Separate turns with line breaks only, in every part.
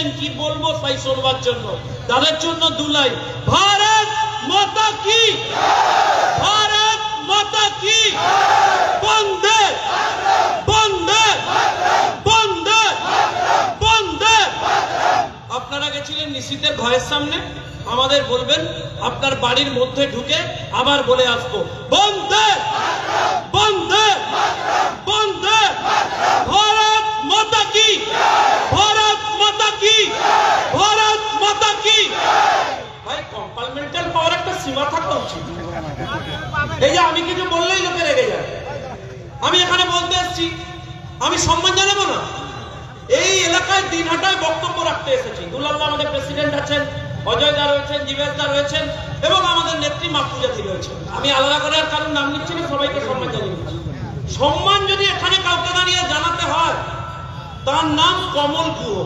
বসেছেন কি বলব তাই শোনবার জন্য? তাদের জন্য দুলাই। ভারত মাতা কি? ভারত মাতা কি? আপনারা গেছিলেন ঘরের সামনে? আমাদের বলবেন, আপনার বাড়ির মধ্যে ঢুকে আবার বলে আসব। বন্দে। বন্দে। বন্দে। ভারত মাতা কি ভারত মাতা কি ভারত মাতা কি ভাই কম্পার্টমেন্টাল পাওয়ার একটা সীমা থাকা উচিত এই যে আমি কিছু বললেই লোকে রেগে যায়। আমি এখানে বলতে এসেছি, আমি সম্মান জানাব না। এই এলাকায় দিনহাটায় বক্তব্য রাখতে এসেছি। দুলাল্লাহ আমাদের প্রেসিডেন্ট আছেন, অজয় দা রয়েছেন, জীবেশ দা রয়েছেন, এবং আমাদের নেত্রী মাকুজাতি রয়েছেন। আমি আলাদা করে আর কারণ নাম নিচ্ছি না, সবাইকে সম্মান জানিয়ে দিচ্ছি। সম্মান যদি এখানে কাউকে দাঁড়িয়ে জানাতে হয়, তার নাম কমল গুহ।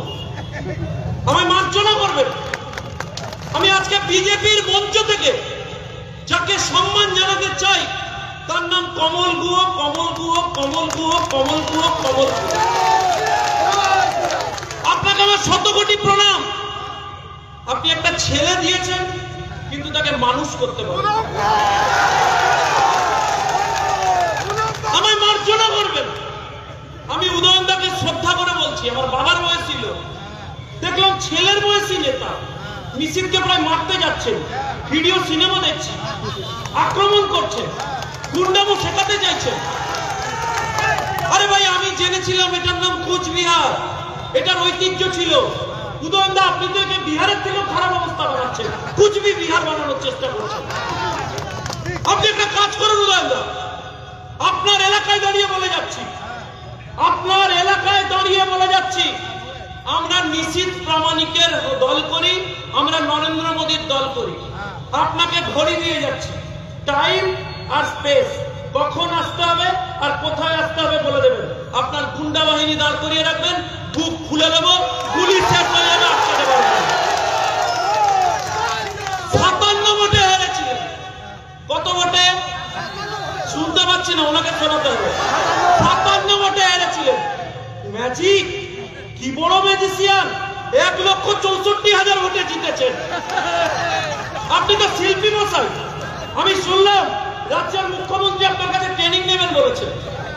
আমায় মার্জনা করবেন। আমি আজকে বিজেপির মঞ্চ থেকে যাকে সম্মান জানাতে চাই, তার নাম কমল গুহ কমল গুহ কমল গুহ কমল গুহ, কমল আপনাকে আমার শত কোটি প্রণাম। আপনি একটা ছেলে দিয়েছেন, কিন্তু তাকে মানুষ করতে পারেন আমায় মার্জনা করবেন। আমি উদয়নদাকে শ্রদ্ধা করে বলছি, আমার বাবার বয়সী লোক। দেখলাম ছেলের বয়সী নেতা। মিছিলকে প্রায় মারতে যাচ্ছেন। ভিডিও, সিনেমা দেখছে আক্রমণ করছেন। গুন্ডামো শেখাতে চাইছে আরে ভাই, আমি জেনেছিলাম এটার নাম কোচবিহার। এটার ঐতিহ্য ছিল। উদয়নদা আপনি তো একে বিহারের থেকেও খারাপ অবস্থা বানাচ্ছেন। কুচবি বিহার বানানোর চেষ্টা করছেন। আপনি একটা কাজ করুন উদয়নদা আপনার এলাকায় দাঁড়িয়ে বলে যাচ্ছি। আপনার এলাকায় দাঁড়িয়ে বলে যাচ্ছি। আমরা নিশ্চিত প্রামাণিকের দল করি আমরা নরেন্দ্র মোদীর দল করি। আপনাকে ঘড়ি দিয়ে যাচ্ছি। টাইম আর স্পেস কখন আসতে হবে আর কোথায় আসতে হবে বলে দেবেন। আপনার গুন্ডা বাহিনী দাঁড় করিয়ে রাখবেন বুক খুলে দেবো গুলি শেষ হয়ে যাবে আটকাতে। সাতান্ন ভোটে হেরেছিলেন কত ভোটে? শুনতে পাচ্ছি না ওনাকে শোনাতে হবে। সাতান্ন ভোটে হেরেছিলেন ম্যাজিক কি বড় ম্যাজিসিয়ান এক লক্ষ চৌষট্টি হাজার ভোটে জিতেছেন। আপনি তো শিল্পী মশাই। আমি শুনলাম রাজ্যের মুখ্যমন্ত্রী আপনার কাছে ট্রেনিং নেবেন বলেছেন।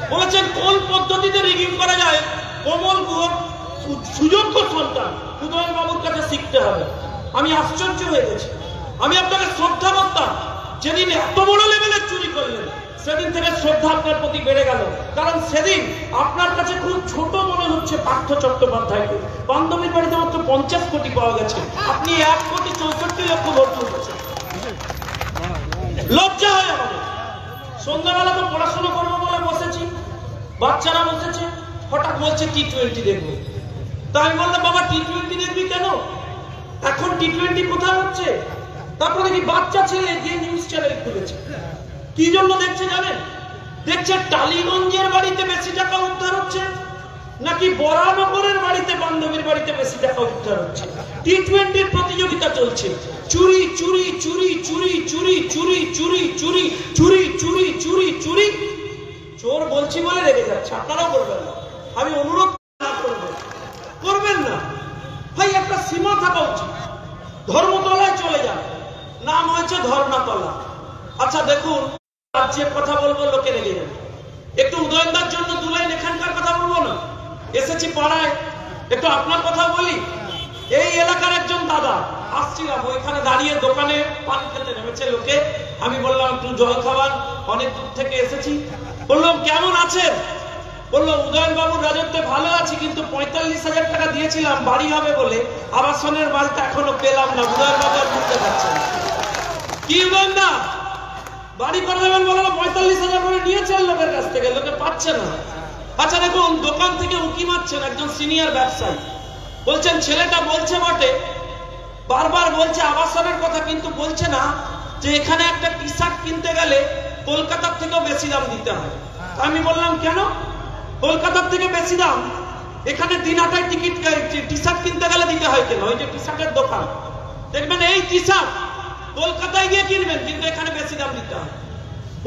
বলেছেন কোন পদ্ধতিতে রিগিং করা যায়? কমল গুহ সু- সুযোগ্য সন্তান উদয়ন বাবুর কাছে শিখতে হবে। আমি আশ্চর্য হয়ে গেছি। আমি আপনাকে শ্রদ্ধা করতাম যেদিন এত বড় লেভেলের চুরি করলেন সেদিন থেকে শ্রদ্ধা আপনার প্রতি বেড়ে গেল। কারণ সেদিন আপনার কাছে খুব ছোট মনে হচ্ছে পার্থ চট্টোপাধ্যায়কে। বান্ধবীর বাড়িতে মাত্র পঞ্চাশ কোটি পাওয়া গেছে। আপনি এক কোটি চৌষট্টি লক্ষ ভোট তুলেছেন। লজ্জা হয় আমাদের। সন্ধ্যাবেলা তো পড়াশোনা করব বলে বসেছি। বাচ্চারা বসেছে। হঠাৎ বলছে টি টোয়েন্টি দেখব। তা আমি বললাম, বাবা টি টোয়েন্টি দেখবি কেন? এখন টি টোয়েন্টি কোথায় হচ্ছে? তারপরে দেখি বাচ্চা ছেলে যে নিউজ চ্যানেল খুলেছে। কি জন্য দেখছে জানেন দেখছে টালিগঞ্জের বাড়িতে বেশি টাকা উদ্ধার হচ্ছে নাকি বরানগরের বাড়িতে বান্ধবীর বাড়িতে বেশি টাকা উদ্ধার হচ্ছে টি টোয়েন্টির প্রতিযোগিতা চলছে চুরি চুরি চুরি চুরি চুরি চুরি চুরি চুরি চুরি চুরি চুরি চুরি চোর বলছি বলে রেগে যাচ্ছে আপনারাও করবেন না আমি অনুরোধ করবেন না ভাই একটা সীমা থাকা উচিত ধর্মতলায় চলে যান নাম হয়েছে ধর্ণাতলা আচ্ছা দেখুন কথা বলব জন্য এখানকার কথা বলব না? এসেছি একটু আপনার কথা বলি? এই এলাকার একজন দাদা, আসছিলাম। দাঁড়িয়ে দোকানে লোকে। আমি বললাম, একটু জল খাবার, অনেক দূর থেকে এসেছি। বললাম, কেমন আছেন? বলল উদয়ন বাবুর রাজত্বে ভালো আছি, কিন্তু পঁয়তাল্লিশ হাজার টাকা দিয়েছিলাম, বাড়ি হবে বলে। আবাসনের মালটা এখনও পেলাম না। উদয়ন বাবু বুঝতে পারছেন কি না বাড়ি করে দেবেন বলে পঁয়তাল্লিশ হাজার করে নিয়েছেন লোকের কাছ থেকে, লোকে পাচ্ছে না। আচ্ছা দেখুন, দোকান থেকে উকি মারছেন একজন সিনিয়র ব্যবসায়ী। বলছেন, ছেলেটা বলছে বটে, বারবার বলছে আবাসনের কথা, কিন্তু বলছে না যে এখানে একটা টি শার্ট কিনতে গেলে কলকাতার থেকেও বেশি দাম দিতে হয়। আমি বললাম, কেন? কলকাতার থেকে বেশি দাম? এখানে দিনহাটায় টিকিট, টি শার্ট কিনতে গেলে দিতে হয় কেন? ওই যে টি শার্টের দোকান। দেখবেন, এই টি শার্ট কলকাতায় গিয়ে কিনবেন হয়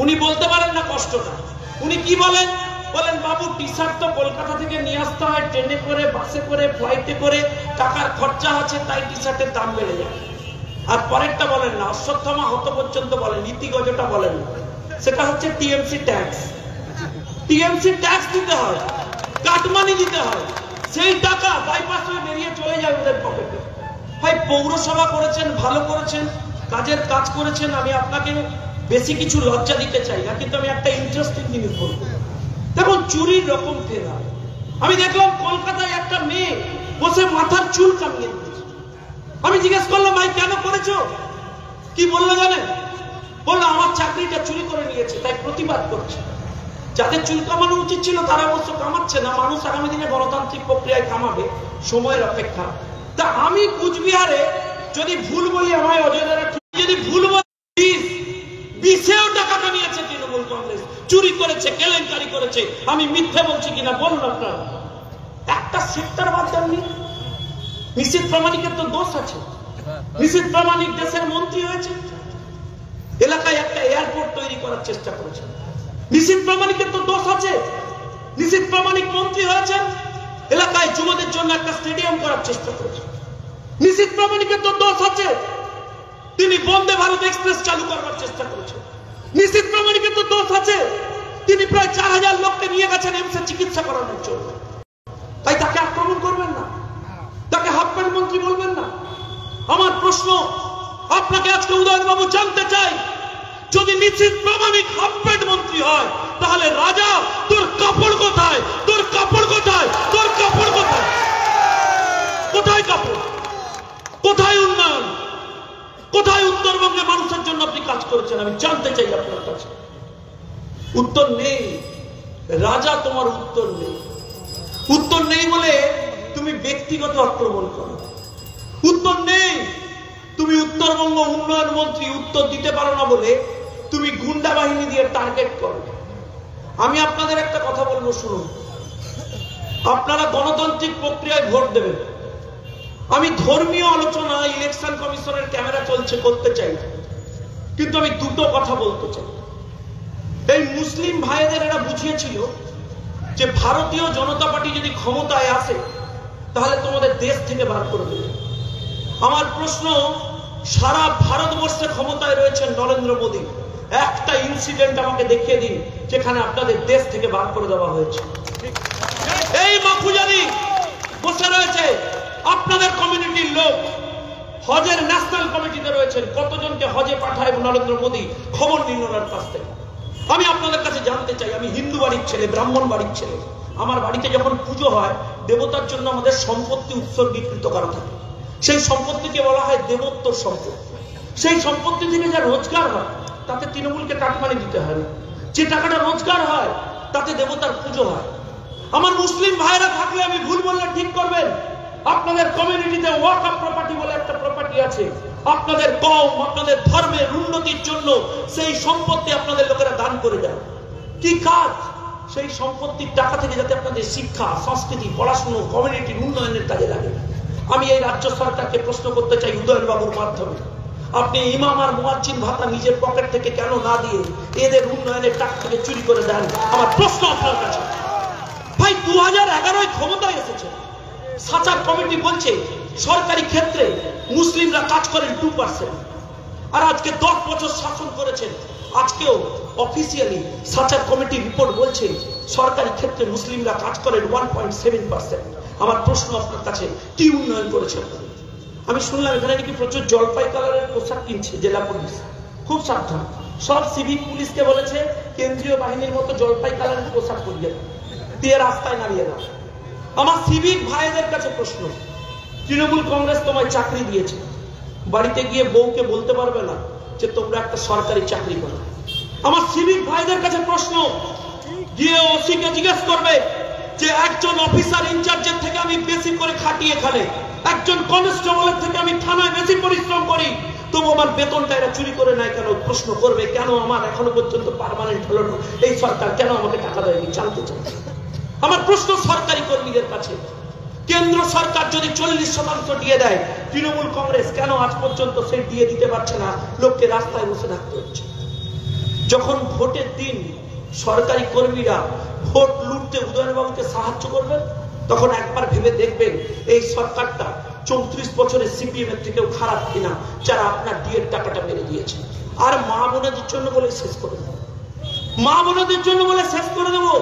উনি বলতে পারেন না কষ্টটা উনি কি বলেন? বলেন, বাবু টি তো কলকাতা থেকে নিয়ে আসতে হয়। ট্রেনে করে, বাসে করে ফ্লাইটে করে টাকার খরচা আছে, তাই টি শার্টের দাম বেড়ে যায়। আর পরেরটা বলেন না, অশ্বত্থমা হত পর্যন্ত বলেন, নীতিগজটা বলেন সেটা হচ্ছে টিএমসি ট্যাক্স টিএমসি ট্যাক্স দিতে হয়, কাটমানি দিতে হয়। সেই টাকা বাইপাস হয়ে বেরিয়ে চলে যায় ওদের পকেটে ভাই, পৌরসভা করেছেন, ভালো করেছেন, কাজের কাজ করেছেন, আমি আপনাকে বেশি কিছু লজ্জা দিতে চাই না, কিন্তু আমি একটা ইন্টারেস্টিং জিনিস বলব। দেখুন, চুরির রকম ফেরা আমি দেখলাম কলকাতায় একটা মেয়ে বসে মাথার চুল কামিয়ে আমি জিজ্ঞেস করলাম, ভাই, কেন করেছ? কি বলল জানেন বলল, আমার চাকরিটা চুরি করে নিয়েছে, তাই প্রতিবাদ করছে। যাদের চুল কামানো উচিত ছিল, তারা অবশ্য কামাচ্ছে না। মানুষ আগামী দিনে গণতান্ত্রিক প্রক্রিয়ায় কামাবে সময়ের অপেক্ষা। তা আমি কুচবিহারে যদি ভুল বলি, আমায় অজয়দারা যদি ভুল করেছে, কেলেঙ্কারি করেছে, আমি মিথ্যে বলছি কিনা বলুন আপনারা। একটা সেক্টর বাদ দেননি নিশ্চিত প্রামাণিকের তো দোষ আছে। নিশ্চিত প্রামাণিক দেশের মন্ত্রী হয়েছে। এলাকায় একটা এয়ারপোর্ট তৈরি করার চেষ্টা করেছে। নিশ্চিত প্রামাণিকের তো দোষ আছে। নিশ্চিত প্রামাণিক মন্ত্রী হয়েছেন। এলাকায় যুবদের জন্য একটা স্টেডিয়াম করার চেষ্টা করেছে। নিশ্চিত প্রামাণিকের তো দোষ আছে। তিনি বন্দে ভারত এক্সপ্রেস চালু করবার চেষ্টা করেছেন। নিশ্চিত প্রামাণিকের তো দোষ আছে। তিনি প্রায় চার হাজার লোককে নিয়ে গেছেন এমসে চিকিৎসা করানোর জন্য। তাই তাকে আক্রমণ করবেন না। তাকে হাফপ্যান্ট মন্ত্রী বলবেন না। আমার প্রশ্ন, আপনাকে আজকে উদয়ন বাবু জানতে চাই, যদি নিশ্চিত প্রামাণিক হাফ প্যান্ট মন্ত্রী হয়, তাহলে রাজা, তোর কাপড় কোথায়? তোর কাপড় কোথায়? তোর কাপড় কোথায়? কোথায় কাপড়? কোথায় উন্নয়ন? কোথায় উত্তরবঙ্গে মানুষের জন্য আপনি কাজ করেছেন? আমি জানতে চাই আপনার কাছে। উত্তর নেই। রাজা তোমার উত্তর নেই। উত্তর নেই বলে তুমি ব্যক্তিগত আক্রমণ করো। উত্তর নেই। তুমি উত্তরবঙ্গ উন্নয়ন মন্ত্রী উত্তর দিতে পারো না বলে তুমি গুন্ডা বাহিনী দিয়ে টার্গেট করো। আমি আপনাদের একটা কথা বলব, শুনুন। আপনারা গণতান্ত্রিক প্রক্রিয়ায় ভোট দেবেন। আমি ধর্মীয় আলোচনা ইলেকশন কমিশনের ক্যামেরা চলছে, করতে চাই কিন্তু আমি দুটো কথা বলতে চাই। এই মুসলিম ভাইদের এরা বুঝিয়েছিল যে ভারতীয় জনতা পার্টি যদি ক্ষমতায় আসে, তাহলে তোমাদের দেশ থেকে বার করে দেবে। আমার প্রশ্ন, সারা ভারতবর্ষে ক্ষমতায় রয়েছেন নরেন্দ্র মোদী। একটা ইনসিডেন্ট আমাকে দেখিয়ে দিন, যেখানে আপনাদের দেশ থেকে বার করে দেওয়া হয়েছে। এই মাফুজারি বসে রয়েছে আপনাদের কমিউনিটির লোক। হজের ন্যাশনাল কমিটিতে রয়েছেন। কতজনকে হজে পাঠায় নরেন্দ্র মোদী? খবর ওনার কাছ থেকে। আমি আপনাদের কাছে জানতে চাই, আমি হিন্দু বাড়ির ছেলে, ব্রাহ্মণ বাড়ির ছেলে। আমার বাড়িতে যখন পুজো হয়, দেবতার জন্য আমাদের সম্পত্তি উৎসর্গীকৃত করা থাকে। সেই সম্পত্তিকে বলা হয় দেবোত্তর সম্পত্তি। সেই সম্পত্তি থেকে যা রোজগার হয়, তাতে তৃণমূলকে কাটমানি দিতে হয় না। যে টাকাটা রোজগার হয়, তাতে দেবতার পুজো হয়। আমার মুসলিম ভাইরা থাকলে আমি ভুল বললে ঠিক করবেন। আপনাদের কমিউনিটিতে ওয়াক আপ প্রপার্টি বলে একটা প্রপার্টি আছে। আপনাদের কম, আপনাদের ধর্মের উন্নতির জন্য সেই সম্পত্তি আপনাদের লোকেরা দান করে দেয়। কি কাজ? সেই সম্পত্তির টাকা থেকে যাতে আপনাদের শিক্ষা, সংস্কৃতি, পড়াশুনো কমিউনিটির উন্নয়নের কাজে লাগে। আমি এই রাজ্য সরকারকে প্রশ্ন করতে চাই উদয়ন বাবুর মাধ্যমে। আপনি ইমাম আর মুয়াজ্জিন ভাতা নিজের পকেট থেকে কেন না দিয়ে এদের উন্নয়নের টাকা থেকে চুরি করে দেন? আমার প্রশ্ন আপনার কাছে। ভাই দু হাজার এগারোয় ক্ষমতায় এসেছে। সাচার কমিটি বলছে সরকারি ক্ষেত্রে মুসলিমরা কাজ করেন টু পার্সেন্ট আর আজকে দশ বছর শাসন করেছেন। আজকেও অফিসিয়ালি সাচার কমিটি রিপোর্ট বলছে, সরকারি ক্ষেত্রে মুসলিমরা কাজ করেন ওয়ান পয়েন্ট সেভেন পার্সেন্ট আমার প্রশ্ন আপনার কাছে, কি উন্নয়ন করেছেন আমি শুনলাম এখানে নাকি প্রচুর জলপাই কালারের পোশাক কিনছে জেলা পুলিশ। খুব সাবধান। সব সিভিক পুলিশকে বলেছে, কেন্দ্রীয় বাহিনীর মতো জলপাই কালারের পোশাক দাও। দিয়ে রাস্তায় নামিয়ে দাও। আমার সিভিক ভাইদের কাছে প্রশ্ন। তৃণমূল কংগ্রেস তোমায় চাকরি দিয়েছে। বাড়িতে গিয়ে বউকে বলতে পারবে না যে তোমরা একটা সরকারি চাকরি করো। আমার সিভিক ভাইদের কাছে প্রশ্ন, গিয়ে ওসিকে জিজ্ঞেস করবে যে একজন অফিসার ইনচার্জের থেকে আমি বেশি করে খাটি এখানে, একজন কনস্টেবলের থেকে আমি থানায় বেশি পরিশ্রম করি। তবু আমার বেতনটা এরা চুরি করে নেয় কেন? প্রশ্ন করবে, কেন আমার এখনও পর্যন্ত পারমানেন্ট হলো না? এই সরকার কেন আমাকে টাকা দেয়নি? জানতে চাই। আমার প্রশ্ন সরকারি কর্মীদের কাছে। কেন্দ্র সরকার যদি চল্লিশ শতাংশ দিয়ে দেয়, তৃণমূল কংগ্রেস কেন আজ পর্যন্ত সেই দিয়ে দিতে পারছে না? লোককে রাস্তায় বসে থাকতে হচ্ছে। যখন ভোটের দিন সরকারি কর্মীরা ভোট লুটতে উদয়নবাবুকে সাহায্য করবেন, তখন একবার ভেবে দেখবেন এই সরকারটা চৌত্রিশ বছরের সিপিএম এর থেকেও খারাপ কিনা, যারা আপনার ডিএর টাকাটা মেরে দিয়েছে। আর মা বোনদের জন্য বলে শেষ করে দেবো। মা বোনদের জন্য বলে শেষ করে দেবো।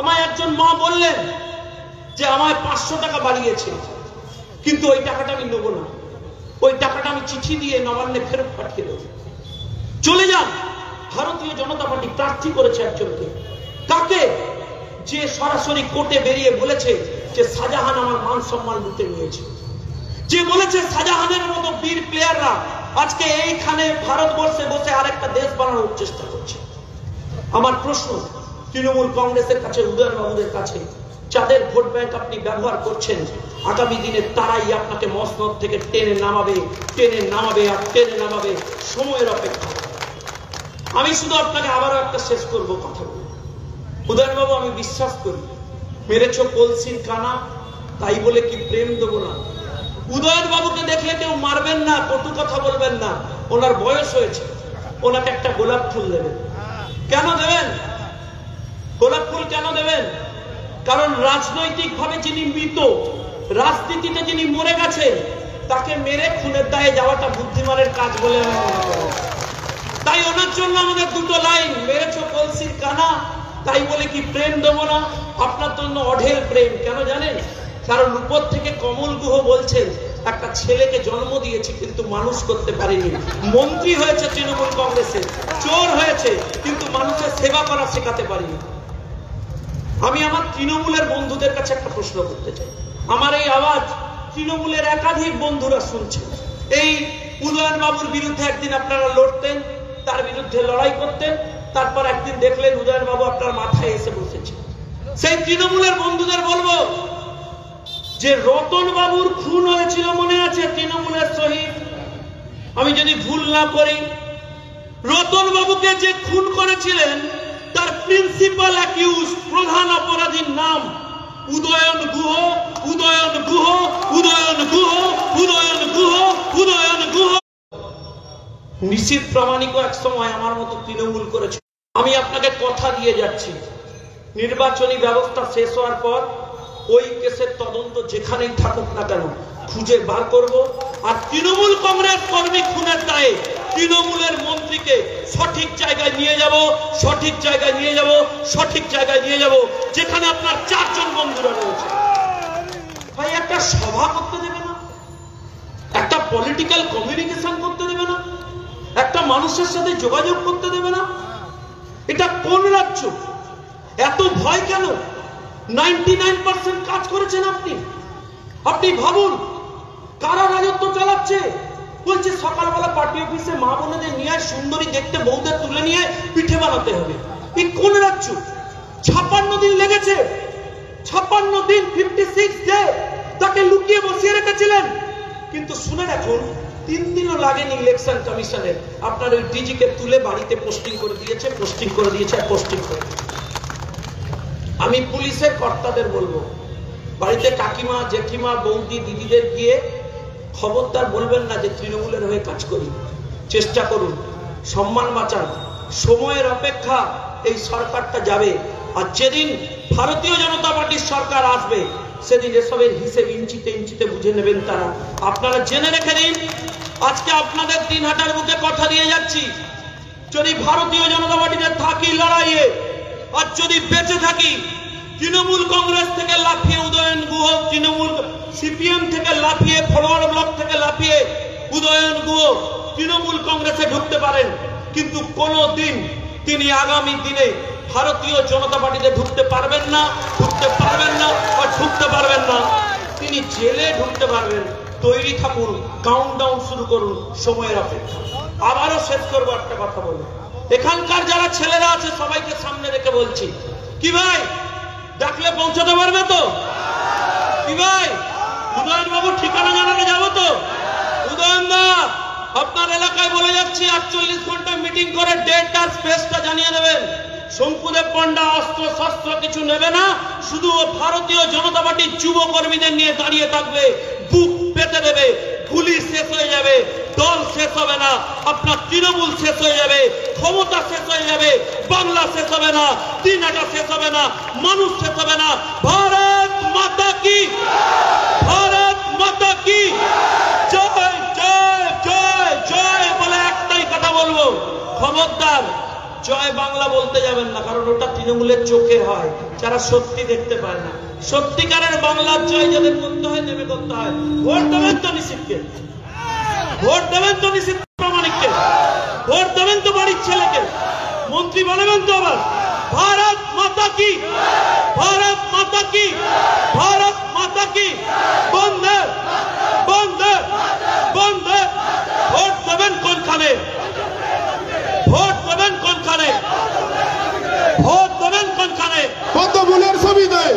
আমায় একজন মা বললেন যে আমায় পাঁচশো টাকা বাড়িয়েছে। কিন্তু ওই টাকাটা আমি নেব না। ওই টাকাটা আমি চিঠি দিয়ে নবান্নে ফেরত পাঠিয়ে দেবো। চলে যান। ভারতীয় জনতা পার্টি প্রার্থী করেছে একজনকে। কাকে? যে সরাসরি কোর্টে বেরিয়ে বলেছে যে শাহজাহান আমার মান সম্মান লুটে নিয়েছে। যে বলেছে শাহজাহানের মতো বীর প্লেয়াররা আজকে এইখানে ভারতবর্ষে বসে আরেকটা দেশ বানানোর চেষ্টা করছে। আমার প্রশ্ন, তৃণমূল কংগ্রেসের কাছে উদয়ন বাবুদের কাছে যাদের ভোট ব্যাংক আপনি ব্যবহার করছেন, আগামী দিনে তারাই আপনাকে মসনদ থেকে টেনে নামাবে টেনে নামাবে আর টেনে নামাবে সময়ের অপেক্ষা। আমি শুধু আপনাকে আবারও একটা শেষ করব কথা বলে। উদয়নবাবু, আমি বিশ্বাস করি, মেরেছ কলসির কানা, তাই বলে কি প্রেম দেবো না? উদয়ন বাবুকে দেখলে কেউ মারবেন না, কটু কথা বলবেন না। ওনার বয়স হয়েছে, ওনাকে একটা গোলাপ ফুল দেবেন। কেন দেবেন? গোলাপ ফুল কেন দেবেন? কারণ রাজনৈতিক ভাবে যিনি মৃত, রাজনীতিতে যিনি মরে গেছেন, তাকে মেরে খুনের দায়ে যাওয়াটা বুদ্ধিমানের কাজ বলে তাই ওনার জন্য আমাদের দুটো লাইন, মেরেছ কলসির কানা, তাই বলে কি প্রেম দেবো না? আপনার জন্য অঢেল প্রেম, কেন জানেন? কারণ উপর থেকে কমল গুহ বলছেন, একটা ছেলেকে জন্ম দিয়েছি কিন্তু মানুষ করতে পারেনি। মন্ত্রী হয়েছে তৃণমূল কংগ্রেসের, চোর হয়েছে কিন্তু মানুষের সেবা করা শেখাতে পারিনি। আমি আমার তৃণমূলের বন্ধুদের কাছে একটা প্রশ্ন করতে চাই। আমার এই আওয়াজ তৃণমূলের একাধিক বন্ধুরা শুনছে। এই উদয়ন বাবুর বিরুদ্ধে একদিন আপনারা লড়তেন, তার বিরুদ্ধে লড়াই করতেন, তারপর একদিন দেখলেন উদয়ন বাবু আপনার মাথায় এসে বসেছে। সেই তৃণমূলের বন্ধুদের বলব, যে রতন বাবুর খুন হয়েছিল মনে আছে তৃণমূলের শহীদ আমি যদি ভুল না করি, রতন বাবুকে যে খুন করেছিলেন তার প্রিন্সিপাল অ্যাকিউজ প্রধান অপরাধীর নাম, উদয়ন গুহ উদয়ন গুহ উদয়ন গুহ উদয়ন গুহ উদয়ন গুহ। নিশ্চিত প্রামাণিক এক সময় আমার মতো তৃণমূল করেছে। আমি আপনাকে কথা দিয়ে যাচ্ছি। নির্বাচনী ব্যবস্থা শেষ হওয়ার পর ওই কেসের তদন্ত যেখানেই থাকুক না কেন, খুঁজে বার করব। আর তৃণমূল কংগ্রেস কর্মী খুনের দায়ে তৃণমূলের মন্ত্রীকে সঠিক জায়গায় নিয়ে যাব, সঠিক জায়গায় নিয়ে যাব, সঠিক জায়গায় নিয়ে যাব, যেখানে আপনার চারজন বন্ধুরা রয়েছে। ভাই, একটা সভা করতে দেবে না? একটা পলিটিক্যাল কমিউনিকেশন করতে দেবে না? একটা মানুষের সাথে যোগাযোগ করতে দেবে না? এটা কোন রাজ্য? এত ভয় কেন? নাইনটি কাজ করেছেন আপনি। আপনি ভাবুন, কারা রাজত্ব চালাচ্ছে? বলছে, সকালবেলা পার্টি অফিসে মা বোনেদের নিয়ে সুন্দরী দেখতে বউদের তুলে নিয়ে পিঠে বানাতে হবে। এই কোন রাজ্য? ছাপ্পান্ন দিন লেগেছে। ছাপ্পান্ন দিন ফিফটি সিক্স ডে তাকে লুকিয়ে বসিয়ে রেখেছিলেন। কিন্তু শুনে রাখুন, তিন দিনও লাগেনি ইলেকশন কমিশনের। আপনার ওই ডিজিকে তুলে বাড়িতে পোস্টিং করে দিয়েছে পোস্টিং করে দিয়েছে আর পোস্টিং করে। আমি পুলিশের কর্তাদের বলব, বাড়িতে কাকিমা, জেঠিমা, বৌদি, দিদিদের গিয়ে খবরদার বলবেন না যে তৃণমূলের হয়ে কাজ করি চেষ্টা করুন, সম্মান বাঁচান। সময়ের অপেক্ষা এই সরকারটা যাবে। আর যেদিন ভারতীয় জনতা পার্টির সরকার আসবে, সেদিন এসবের হিসেব ইঞ্চিতে ইঞ্চিতে বুঝে নেবেন তারা। আপনারা জেনে রেখে দিন, আজকে আপনাদের তিন হাটার বুকে কথা দিয়ে যাচ্ছি। যদি ভারতীয় জনতা পার্টিতে থাকি লড়াইয়ে, আর যদি বেঁচে থাকি, তৃণমূল কংগ্রেস থেকে লাফিয়ে উদয়ন গুহ, তৃণমূল সিপিএম থেকে লাফিয়ে ফরওয়ার্ড ব্লক থেকে লাফিয়ে উদয়ন গুহ তৃণমূল কংগ্রেসে ঢুকতে পারেন। কিন্তু কোনো দিন তিনি আগামী দিনে ভারতীয় জনতা পার্টিতে ঢুকতে পারবেন না, ঢুকতে পারবেন না বা ঢুকতে পারবেন না। তিনি জেলে ঢুকতে পারবেন। তৈরি থাকুন কাউন্ট ডাউন শুরু করুন, সময়ের অপেক্ষা। আবারও শেষ করব একটা কথা বলে। এখানকার যারা ছেলেরা আছে, সবাইকে সামনে রেখে বলছি। কি ভাই? ডাকলে পৌঁছাতে পারবে তো? কি ভাই? উদয়ন ঠিকানা জানাতে যাব তো? উদয়ন দা আপনার এলাকায় বলে যাচ্ছি, আটচল্লিশ ঘণ্টা মিটিং করে ডেট আর স্পেসটা জানিয়ে দেবেন। শঙ্কুদেব পণ্ডা অস্ত্র, শস্ত্র কিছু নেবে না, শুধু ভারতীয় জনতা পার্টির যুব কর্মীদের নিয়ে দাঁড়িয়ে থাকবে, বুক পেতে দেবে, গুলি শেষ হয়ে যাবে, দল শেষ হবে না, আপনার তৃণমূল শেষ হয়ে যাবে, ক্ষমতা শেষ হয়ে যাবে, বাংলা শেষ হবে না দিনাটা শেষ হবে না, মানুষ শেষ হবে না, ভারত জয় বাংলা বলতে যাবেন না, কারণ ওটা তৃণমূলের চোখে হয়, যারা সত্যি দেখতে পায় না। সত্যিকারের বাংলার জয় যাদের নেমে করতে হয়। ভোট দেবেন তো নিষিদ্ধকে? ভোট দেবেন তো নিষিদ্ধ প্রামাণিককে? ভোট দেবেন তো বাড়ির ছেলেকে? মন্ত্রী বানাবেন তো আবার, ভারত মাতা কি? ভারত মাতা কি? ভারত মাতা কি? বন্ধ বন্ধ বন্ধ ভোট দেবেন কোনখানে? ভোট দেবেন কোনখানে? ভোট দেবেন কোনখানে? কত
ভুলের ছবি দেয়